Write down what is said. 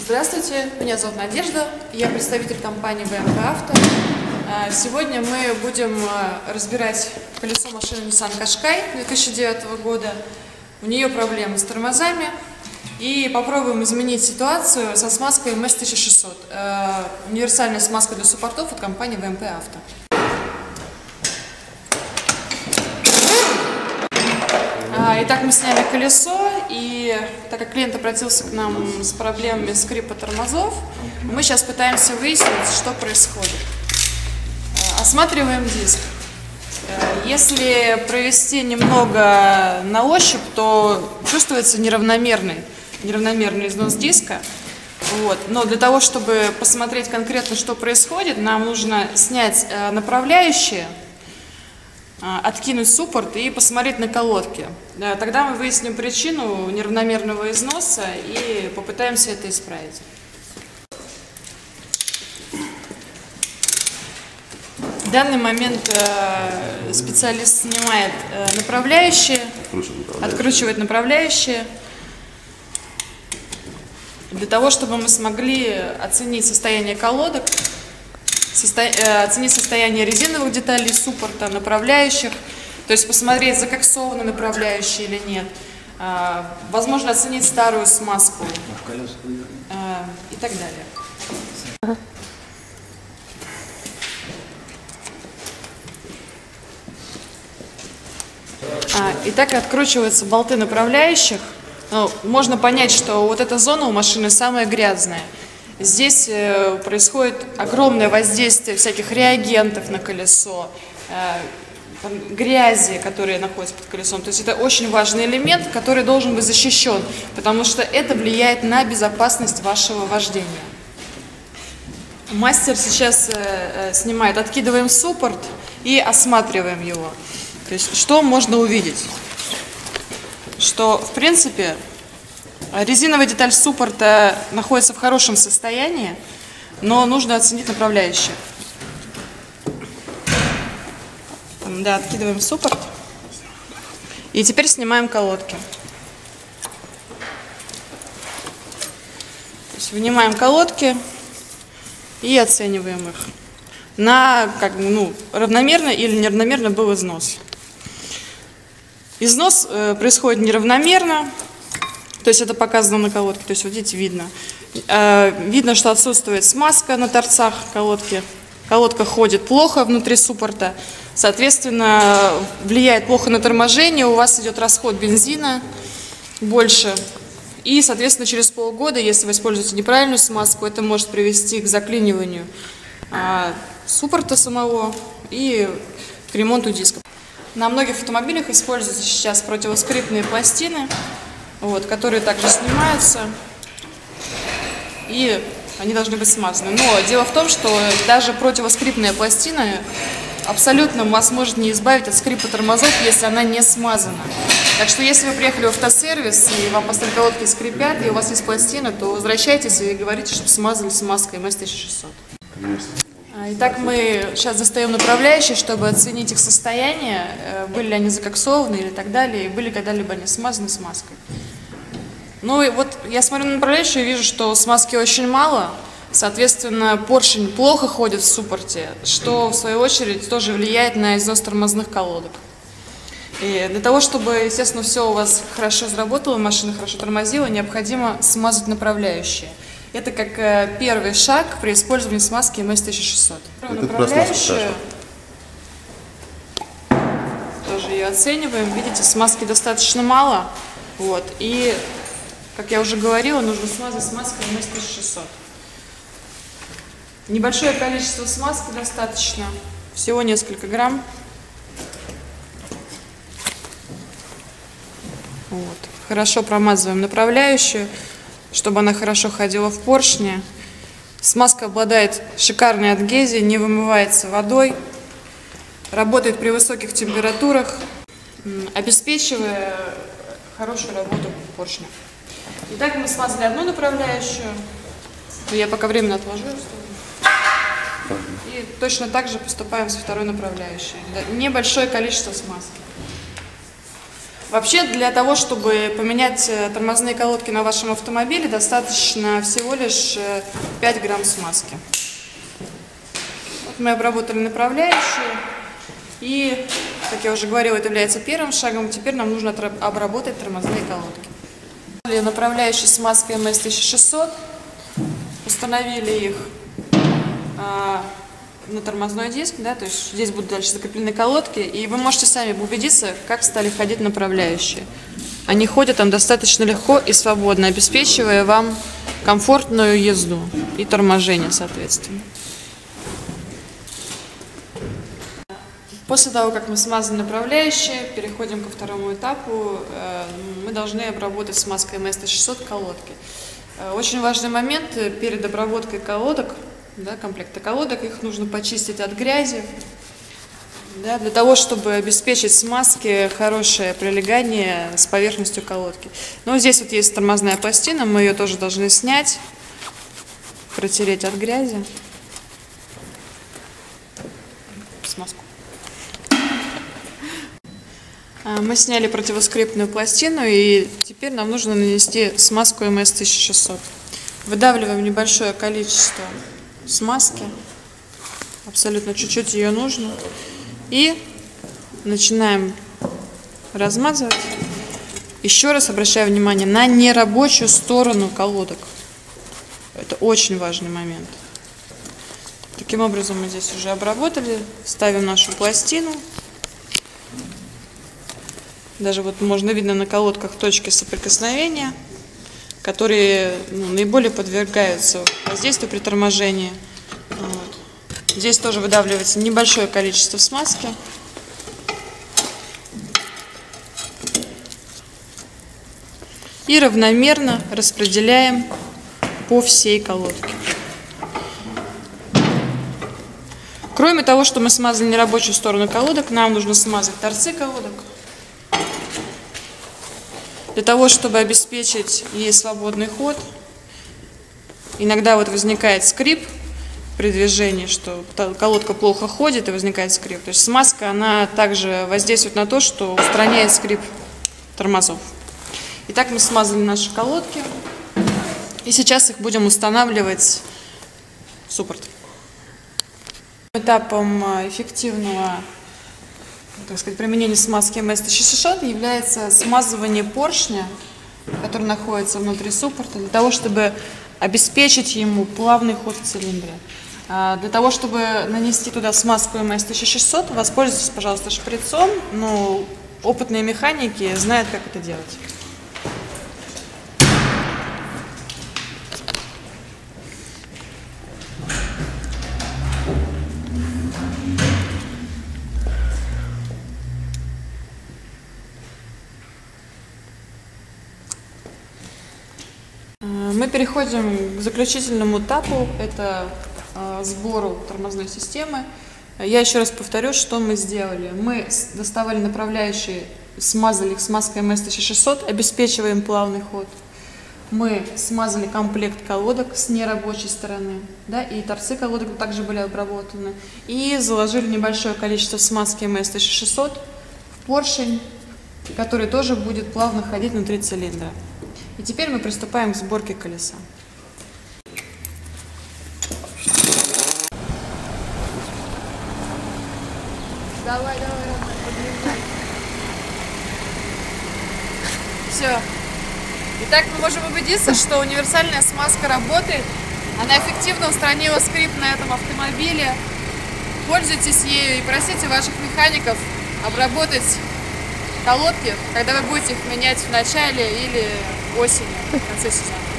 Здравствуйте, меня зовут Надежда, я представитель компании BMW Auto. А, Сегодня мы будем а, разбирать колесо машины Nissan Qashqai 2009 года. У нее проблемы с тормозами. И попробуем изменить ситуацию со смазкой MS1600. э, Универсальная смазка для суппортов от компании VMP Auto. А, Итак, мы сняли колесо, так как клиент обратился к нам с проблемами скрипа тормозов, мы сейчас пытаемся выяснить, что происходит. А, Осматриваем диск. Э, Если провести немного на ощупь, то чувствуется неравномерный, неравномерный износ диска. Вот. Но для того, чтобы посмотреть конкретно, что происходит, нам нужно снять э, направляющие, откинуть суппорт и посмотреть на колодки. Да, Тогда мы выясним причину неравномерного износа и попытаемся это исправить. В данный момент э, специалист снимает э, направляющие, откручивает направляющие, для того, чтобы мы смогли оценить состояние колодок, состо- э, оценить состояние резиновых деталей суппорта, направляющих, то есть посмотреть, закоксованы направляющие или нет. А, Возможно, оценить старую смазку а, и так далее. А, Итак, откручиваются болты направляющих. Ну, можно понять, что вот эта зона у машины самая грязная. Здесь э, происходит огромное воздействие всяких реагентов на колесо, э, грязи, которые находятся под колесом. То есть это очень важный элемент, который должен быть защищен, потому что это влияет на безопасность вашего вождения. Мастер сейчас э, снимает, откидываем суппорт и осматриваем его. То есть что можно увидеть? Что, в принципе, резиновая деталь суппорта находится в хорошем состоянии, но нужно оценить направляющие. Да, откидываем суппорт. И теперь снимаем колодки. Есть вынимаем колодки и оцениваем их на как ну, равномерно или неравномерно был износ. Износ э, происходит неравномерно, то есть это показано на колодке, то есть вот видите, видно. Э, видно, что отсутствует смазка на торцах колодки. Колодка ходит плохо внутри суппорта, соответственно, влияет плохо на торможение, у вас идет расход бензина больше. И, соответственно, через полгода, если вы используете неправильную смазку, это может привести к заклиниванию а, суппорта самого и к ремонту дисков. На многих автомобилях используются сейчас противоскрипные пластины, вот, которые также снимаются, и они должны быть смазаны. Но дело в том, что даже противоскрипная пластина абсолютно вас может не избавить от скрипа тормозов, если она не смазана. Так что если вы приехали в автосервис, и вам поставили колодки скрипят, и у вас есть пластина, то возвращайтесь и говорите, чтобы смазали смазкой МС-1600. А, Итак, мы сейчас достаем направляющие, чтобы оценить их состояние, э, были ли они закоксованы или так далее, и были когда-либо они смазаны смазкой. Ну и вот я смотрю на направляющие и вижу, что смазки очень мало, соответственно, поршень плохо ходит в суппорте, что в свою очередь тоже влияет на износ тормозных колодок. И для того, чтобы, естественно, все у вас хорошо заработало, машина хорошо тормозила, необходимо смазать направляющие. Это как э, первый шаг при использовании смазки MS-1600. Это Направляющую тоже ее оцениваем. Видите, смазки достаточно мало. Вот. И, как я уже говорила, нужно смазать смазкой MS-1600. Небольшое количество смазки достаточно, всего несколько грамм. Вот. Хорошо промазываем направляющую, чтобы она хорошо ходила в поршне. Смазка обладает шикарной адгезией, не вымывается водой, работает при высоких температурах, обеспечивая хорошую работу поршня. Итак, мы смазали одну направляющую. Я пока временно отложу. И точно так же поступаем со второй направляющей. Небольшое количество смазки. Вообще, для того, чтобы поменять э, тормозные колодки на вашем автомобиле, достаточно всего лишь э, 5 грамм смазки. Вот мы обработали направляющие. И, как я уже говорила, это является первым шагом. Теперь нам нужно обработать тормозные колодки. Направляющие смазкой МС-1600. Установили их а, на тормозной диск, да, то есть здесь будут дальше закреплены колодки, и вы можете сами убедиться, как стали ходить направляющие. Они ходят там достаточно легко и свободно, обеспечивая вам комфортную езду и торможение, соответственно. После того, как мы смазали направляющие, переходим ко второму этапу. Э, Мы должны обработать смазкой МСТ-600 колодки. Э, Очень важный момент э, перед обработкой колодок, да, комплекта колодок, их нужно почистить от грязи, да, для того, чтобы обеспечить смазке хорошее прилегание с поверхностью колодки. Но здесь вот есть тормозная пластина, мы ее тоже должны снять, протереть от грязи. Смазку. А, Мы сняли противоскрипную пластину, и теперь нам нужно нанести смазку МС-1600. Выдавливаем небольшое количество смазки, абсолютно чуть-чуть ее нужно, и начинаем размазывать. Еще раз обращаю внимание на нерабочую сторону колодок. Это очень важный момент. Таким образом мы здесь уже обработали, ставим нашу пластину. Даже вот можно видно на колодках точки соприкосновения, которые ну, наиболее подвергаются воздействию при торможении. Вот. Здесь тоже выдавливается небольшое количество смазки. И равномерно распределяем по всей колодке. Кроме того, что мы смазали нерабочую сторону колодок, нам нужно смазать торцы колодок. Для того, чтобы обеспечить ей свободный ход, иногда вот возникает скрип при движении, что колодка плохо ходит и возникает скрип. То есть смазка, она также воздействует на то, что устраняет скрип тормозов. Итак, мы смазали наши колодки. И сейчас их будем устанавливать в суппорт. Этапом э, эффективного так сказать, применения смазки МС-1600 является смазывание поршня, который находится внутри суппорта, для того, чтобы обеспечить ему плавный ход в цилиндре. А, Для того, чтобы нанести туда смазку МС-1600, воспользуйтесь, пожалуйста, шприцом, но опытные механики знают, как это делать. Мы переходим к заключительному этапу, это э, сбору тормозной системы. Я еще раз повторю, что мы сделали. Мы доставали направляющие, смазали их смазкой МС-1600, обеспечиваем плавный ход. Мы смазали комплект колодок с нерабочей стороны, да, и торцы колодок также были обработаны. И заложили небольшое количество смазки МС-1600 в поршень, который тоже будет плавно ходить внутри цилиндра. И теперь мы приступаем к сборке колеса. Давай, давай, давай, подъезжай. Все. Итак, мы можем убедиться, что универсальная смазка работает. Она эффективно устранила скрип на этом автомобиле. Пользуйтесь ею и просите ваших механиков обработать колодки, когда вы будете их менять в начале или осенью, в конце сезона.